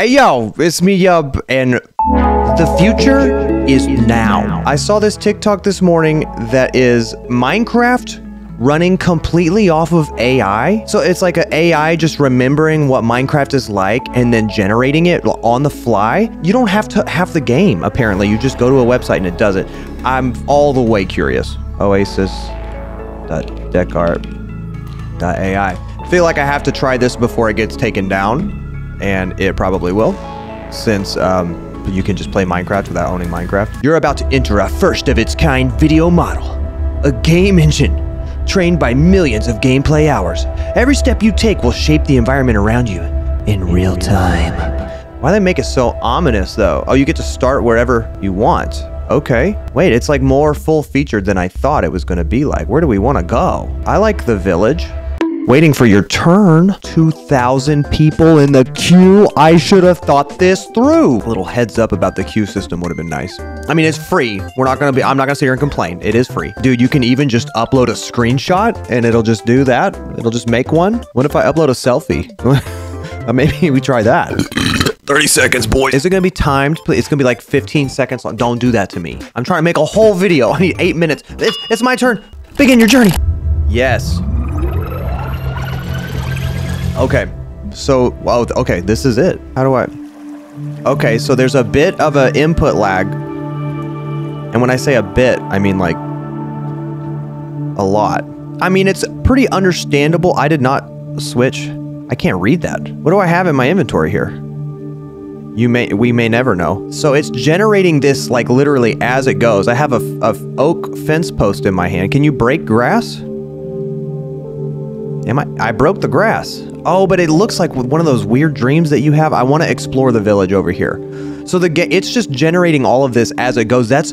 Hey yo, it's me Yub, and the future is now. I saw this TikTok this morning that is Minecraft running completely off of AI. So it's like an AI just remembering what Minecraft is like and then generating it on the fly. You don't have to have the game, apparently. You just go to a website and it does it. I'm all the way curious. Oasis.decart.ai. Feel like I have to try this before it gets taken down and it probably will, since um, you can just play Minecraft without owning Minecraft. You're about to enter a first of its kind video model, a game engine trained by millions of gameplay hours. Every step you take will shape the environment around you in real time. Why they make it so ominous though? Oh, you get to start wherever you want. Okay. Wait, it's like more full featured than I thought it was going to be like. Where do we want to go? I like the village. Waiting for your turn. 2,000 people in the queue. I should have thought this through. A little heads up about the queue system would have been nice. I mean, it's free. We're not going to be, I'm not going to sit here and complain. It is free. Dude, you can even just upload a screenshot and it'll just do that. It'll just make one. What if I upload a selfie? Uh, maybe we try that. 30 seconds, boys. Is it going to be timed? It's going to be like 15 seconds long. Don't do that to me. I'm trying to make a whole video. I need eight minutes. It's, it's my turn. Begin your journey. Yes. Okay. So, well, okay, this is it. How do I... Okay, so there's a bit of an input lag. And when I say a bit, I mean like a lot. I mean, it's pretty understandable. I did not switch. I can't read that. What do I have in my inventory here? You may, we may never know. So it's generating this like literally as it goes. I have a, a oak fence post in my hand. Can you break grass? Am I? I broke the grass. Oh, but it looks like one of those weird dreams that you have. I want to explore the village over here. So the it's just generating all of this as it goes. That's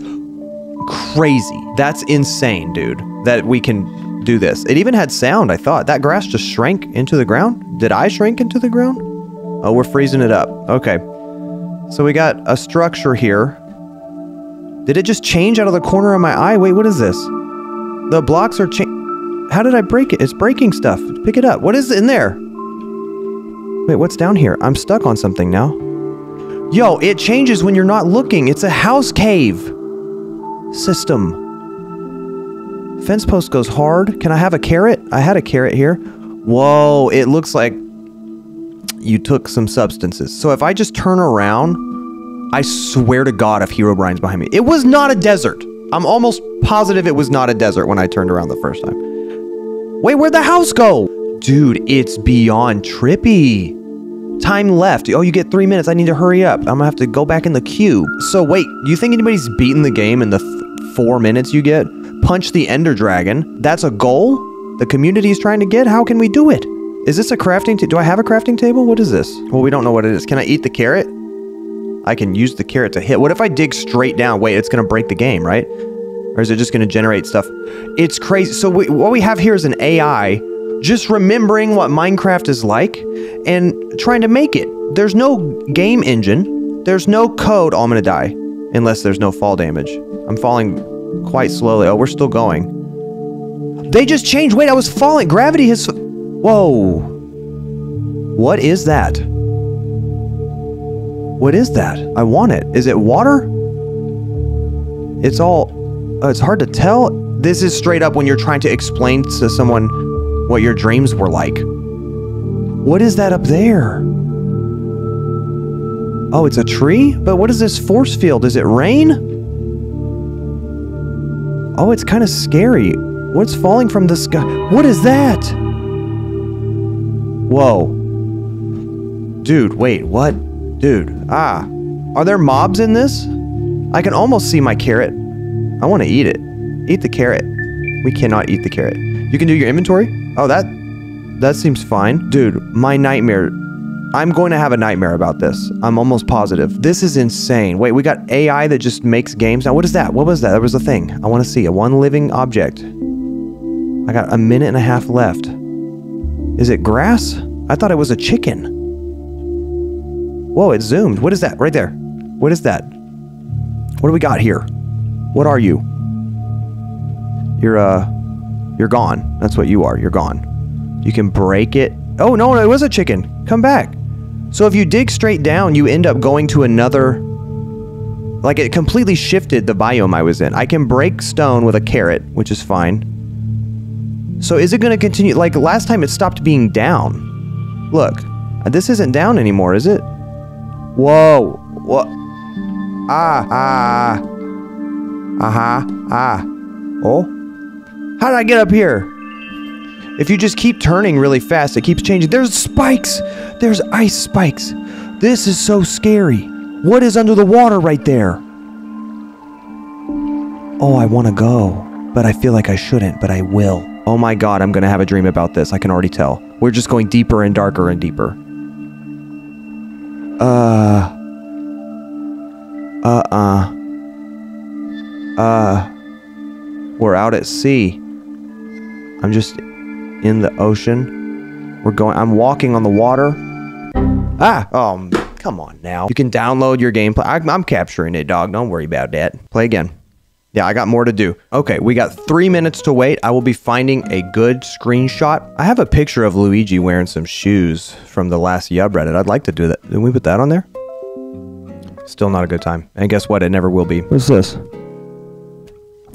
crazy. That's insane, dude. That we can do this. It even had sound, I thought. That grass just shrank into the ground. Did I shrink into the ground? Oh, we're freezing it up. Okay. So we got a structure here. Did it just change out of the corner of my eye? Wait, what is this? The blocks are changing. How did I break it? It's breaking stuff. Pick it up. What is in there? Wait, what's down here? I'm stuck on something now. Yo, it changes when you're not looking. It's a house cave. System. Fence post goes hard. Can I have a carrot? I had a carrot here. Whoa, it looks like you took some substances. So if I just turn around, I swear to God if Herobrine's behind me. It was not a desert. I'm almost positive it was not a desert when I turned around the first time. Wait, where'd the house go? Dude, it's beyond trippy. Time left. Oh, you get three minutes. I need to hurry up. I'm gonna have to go back in the queue. So wait, you think anybody's beaten the game in the th four minutes you get? Punch the Ender Dragon. That's a goal? The community is trying to get? How can we do it? Is this a crafting Do I have a crafting table? What is this? Well, we don't know what it is. Can I eat the carrot? I can use the carrot to hit. What if I dig straight down? Wait, it's gonna break the game, right? Or is it just going to generate stuff? It's crazy. So we, what we have here is an AI just remembering what Minecraft is like and trying to make it. There's no game engine. There's no code. Oh, I'm to die. Unless there's no fall damage. I'm falling quite slowly. Oh, we're still going. They just changed. Wait, I was falling. Gravity has... Whoa. What is that? What is that? I want it. Is it water? It's all uh, it's hard to tell. This is straight up when you're trying to explain to someone what your dreams were like. What is that up there? Oh, it's a tree? But what is this force field? Is it rain? Oh, it's kind of scary. What's falling from the sky? What is that? Whoa. Dude, wait, what? Dude, ah. Are there mobs in this? I can almost see my carrot. I want to eat it. Eat the carrot. We cannot eat the carrot. You can do your inventory? Oh, that that seems fine. Dude, my nightmare. I'm going to have a nightmare about this. I'm almost positive. This is insane. Wait, we got AI that just makes games. Now, what is that? What was that? That was a thing. I want to see. A one living object. I got a minute and a half left. Is it grass? I thought it was a chicken. Whoa, it zoomed. What is that? Right there. What is that? What do we got here? What are you? You're, uh, you're gone. That's what you are. You're gone. You can break it. Oh, no, it was a chicken. Come back. So if you dig straight down, you end up going to another. Like it completely shifted the biome I was in. I can break stone with a carrot, which is fine. So is it going to continue? Like last time it stopped being down. Look, this isn't down anymore, is it? Whoa. What? Ah, ah. Uh-huh. Ah. Oh. How did I get up here? If you just keep turning really fast, it keeps changing. There's spikes! There's ice spikes. This is so scary. What is under the water right there? Oh, I want to go, but I feel like I shouldn't, but I will. Oh my god, I'm gonna have a dream about this. I can already tell. We're just going deeper and darker and deeper. Uh. Uh uh. Uh. We're out at sea. I'm just in the ocean. We're going. I'm walking on the water. Ah! Oh, come on now. You can download your gameplay. I, I'm capturing it, dog. Don't worry about that. Play again. Yeah, I got more to do. Okay, we got three minutes to wait. I will be finding a good screenshot. I have a picture of Luigi wearing some shoes from the last Yub Reddit. I'd like to do that. Did we put that on there? Still not a good time. And guess what? It never will be. What's this?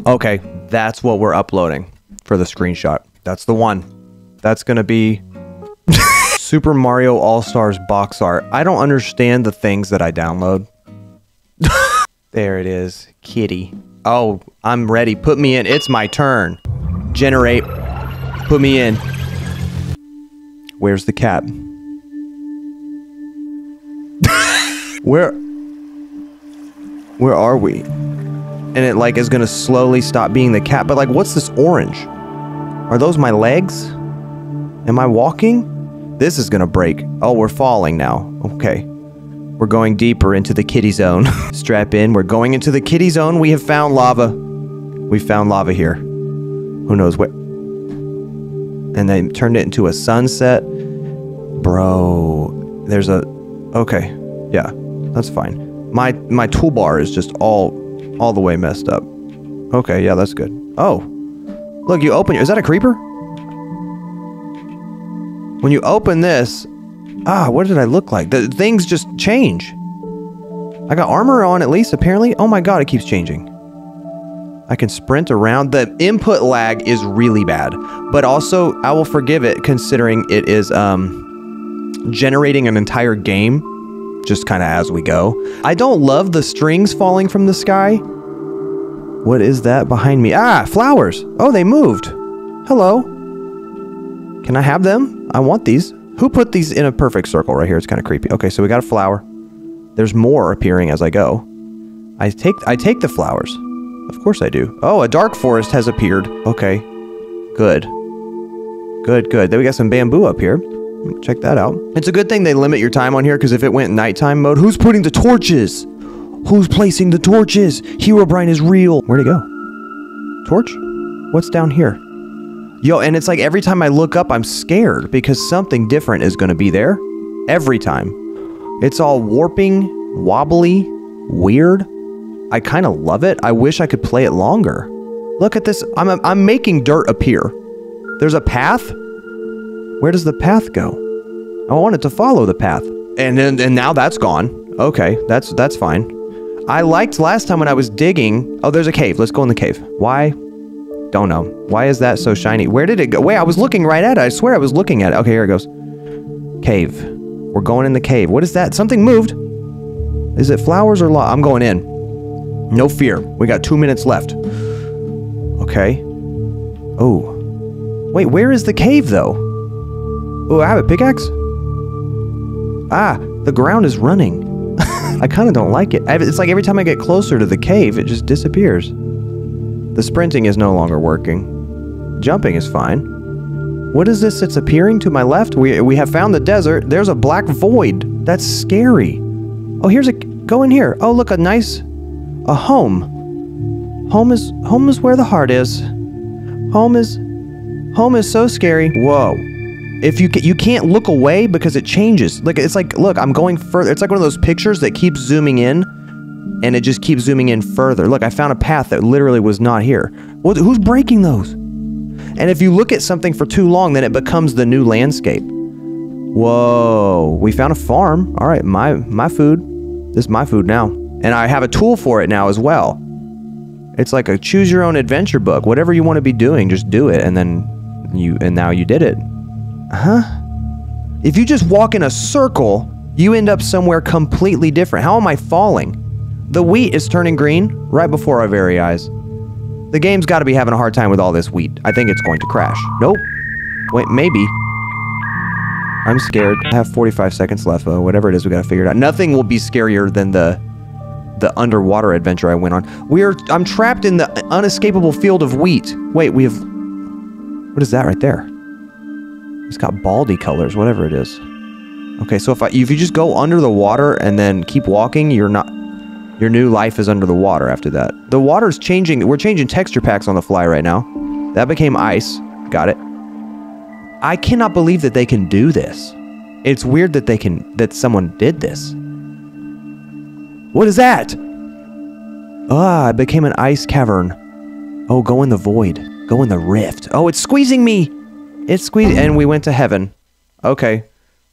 Okay, that's what we're uploading for the screenshot. That's the one. That's gonna be Super Mario All-Stars box art. I don't understand the things that I download. there it is. Kitty. Oh, I'm ready. Put me in. It's my turn. Generate. Put me in. Where's the cat? Where Where are we? And it like is gonna slowly stop being the cat, but like what's this orange? Are those my legs? Am I walking? This is gonna break. Oh, we're falling now. Okay. We're going deeper into the kitty zone. Strap in. We're going into the kitty zone. We have found lava. We found lava here. Who knows what? And they turned it into a sunset. Bro, there's a. Okay, yeah, that's fine. My my toolbar is just all all the way messed up. Okay, yeah, that's good. Oh, look, you open. Is that a creeper? When you open this, Ah, what did I look like? The things just change. I got armor on at least, apparently. Oh my god, it keeps changing. I can sprint around. The input lag is really bad, but also I will forgive it considering it is um, generating an entire game just kind of as we go. I don't love the strings falling from the sky. What is that behind me? Ah, flowers. Oh, they moved. Hello. Can I have them? I want these. Who put these in a perfect circle right here? It's kind of creepy. Okay, so we got a flower. There's more appearing as I go. I take I take the flowers. Of course I do. Oh, a dark forest has appeared. Okay. Good. Good, good. Then we got some bamboo up here. Check that out. It's a good thing they limit your time on here because if it went nighttime mode, who's putting the torches? Who's placing the torches? Herobrine is real. Where'd it go? Torch? What's down here? Yo, and it's like every time I look up, I'm scared because something different is going to be there. Every time. It's all warping, wobbly, weird. I kind of love it. I wish I could play it longer. Look at this. I'm, I'm making dirt appear. There's a path. Where does the path go? I wanted to follow the path. And then and now that's gone. Okay, that's that's fine. I liked last time when I was digging. Oh, there's a cave. Let's go in the cave. Why? Don't know. Why is that so shiny? Where did it go? Wait, I was looking right at it. I swear I was looking at it. Okay, here it goes. Cave. We're going in the cave. What is that? Something moved. Is it flowers or lava? I'm going in. No fear. We got two minutes left. Okay. Oh. Wait, where is the cave, though? Oh, I have a pickaxe? Ah, the ground is running. I kind of don't like it. It's like every time I get closer to the cave, it just disappears. The sprinting is no longer working. Jumping is fine. What is this that's appearing to my left? We, we have found the desert. There's a black void. That's scary. Oh, here's a... Go in here. Oh, look, a nice... A home. Home is... Home is where the heart is. Home is... Home is so scary. Whoa. If you you can't look away because it changes. Like it's like look, I'm going further. It's like one of those pictures that keeps zooming in and it just keeps zooming in further. Look, I found a path that literally was not here. What, who's breaking those? And if you look at something for too long, then it becomes the new landscape. Whoa, we found a farm. All right, my my food. This is my food now. And I have a tool for it now as well. It's like a choose your own adventure book. Whatever you want to be doing, just do it and then you and now you did it. Huh? If you just walk in a circle, you end up somewhere completely different. How am I falling? The wheat is turning green right before our very eyes. The game's got to be having a hard time with all this wheat. I think it's going to crash. Nope. Wait, maybe. I'm scared. I have 45 seconds left, though. Whatever it is, we gotta figure it out. Nothing will be scarier than the the underwater adventure I went on. We are. I'm trapped in the unescapable field of wheat. Wait, we have. What is that right there? It's got baldy colors, whatever it is. Okay, so if I if you just go under the water and then keep walking, you're not. Your new life is under the water after that. The water's changing. We're changing texture packs on the fly right now. That became ice. Got it. I cannot believe that they can do this. It's weird that they can that someone did this. What is that? Ah, it became an ice cavern. Oh, go in the void. Go in the rift. Oh, it's squeezing me. It's squeezing and we went to heaven. Okay.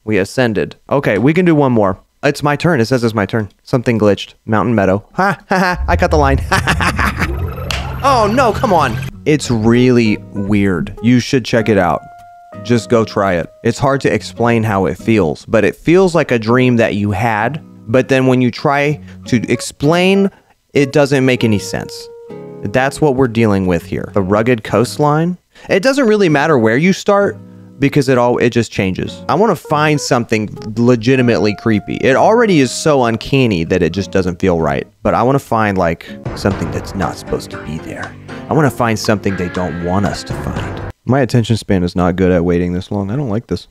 We ascended. Okay, we can do one more. It's my turn. It says it's my turn. Something glitched. Mountain Meadow. Ha ha ha. I cut the line. oh no, come on. It's really weird. You should check it out just go try it. It's hard to explain how it feels, but it feels like a dream that you had. But then when you try to explain, it doesn't make any sense. That's what we're dealing with here. The rugged coastline. It doesn't really matter where you start because it all it just changes. I want to find something legitimately creepy. It already is so uncanny that it just doesn't feel right. But I want to find like something that's not supposed to be there. I want to find something they don't want us to find. My attention span is not good at waiting this long. I don't like this.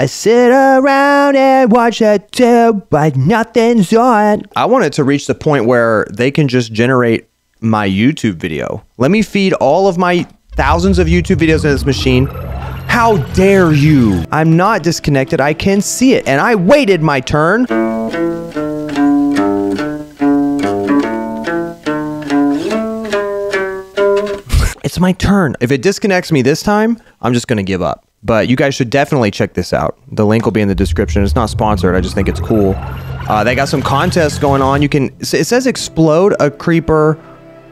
I sit around and watch a tube, but nothing's on. I want it to reach the point where they can just generate my YouTube video. Let me feed all of my thousands of YouTube videos in this machine. How dare you? I'm not disconnected. I can see it. And I waited my turn. it's my turn. If it disconnects me this time, I'm just going to give up. But you guys should definitely check this out. The link will be in the description. It's not sponsored. I just think it's cool. Uh, they got some contests going on. You can. It says explode a creeper,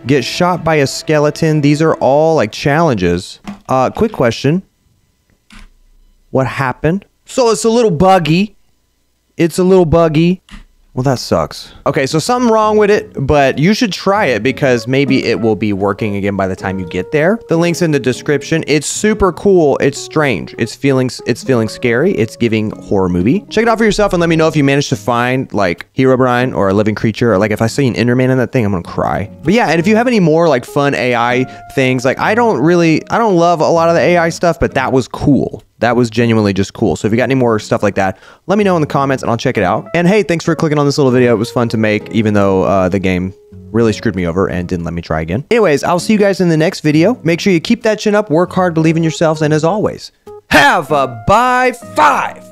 get shot by a skeleton. These are all like challenges. Uh, quick question. What happened? So it's a little buggy. It's a little buggy. Well, that sucks. Okay, so something wrong with it, but you should try it because maybe it will be working again by the time you get there. The link's in the description. It's super cool. It's strange. It's feeling it's feeling scary. It's giving horror movie. Check it out for yourself and let me know if you managed to find like Herobrine or a living creature or like if I see an Enderman in that thing, I'm gonna cry. But yeah, and if you have any more like fun AI things, like I don't really I don't love a lot of the AI stuff, but that was cool. That was genuinely just cool. So if you got any more stuff like that, let me know in the comments and I'll check it out. And hey, thanks for clicking on this little video. It was fun to make, even though uh, the game really screwed me over and didn't let me try again. Anyways, I'll see you guys in the next video. Make sure you keep that chin up, work hard, believe in yourselves, and as always, have a bye five.